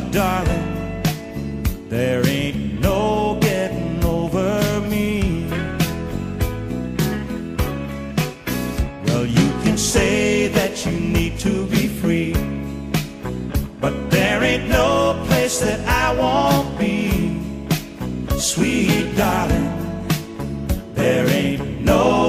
but darling, there ain't no getting over me. Well, you can say that you need to be free, but there ain't no place that I won't be, sweet darling. There ain't no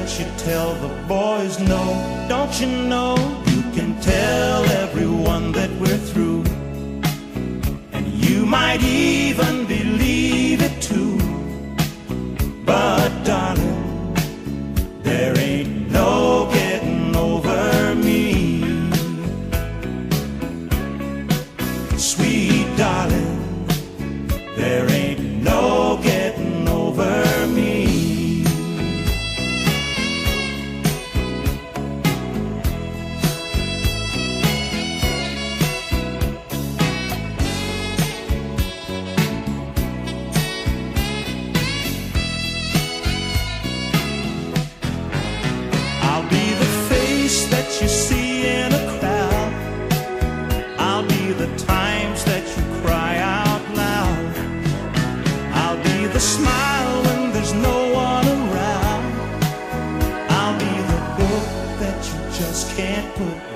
that you tell the boys no. Don't you know you can tell everyone that we're through? And you might even believe it too. But darling, there ain't no getting over me. Sweet darling, there just can't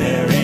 There is